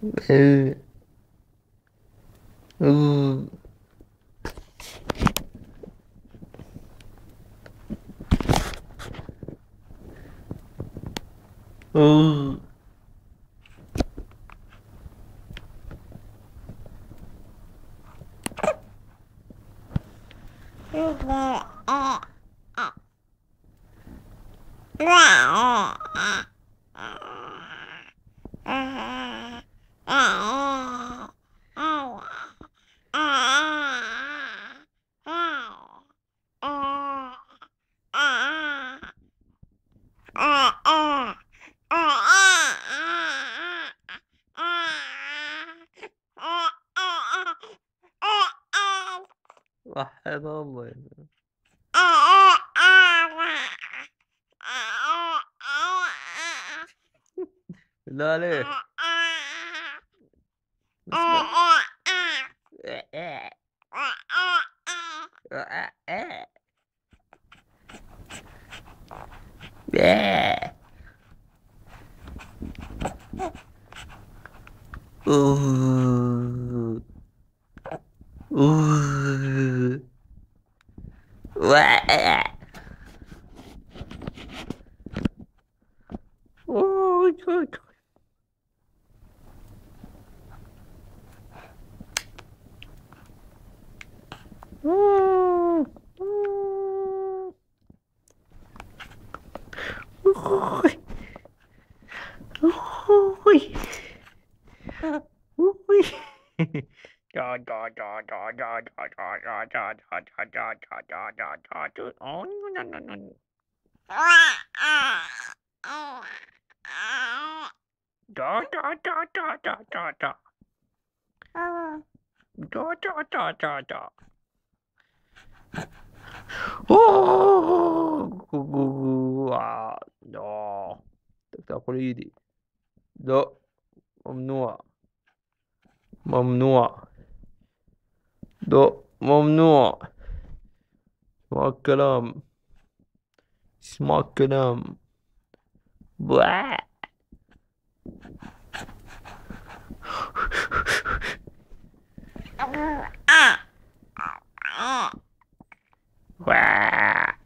네. 으, 으. Oh. وحد الله يا زلمة. بالله عليك اسمع. Ooh. Ooh. Oh, God. Oh. oh. لا تقليدي لا ممنوع ممنوع لا ممنوع اسمع الكلام اسمع الكلام بواه. واه.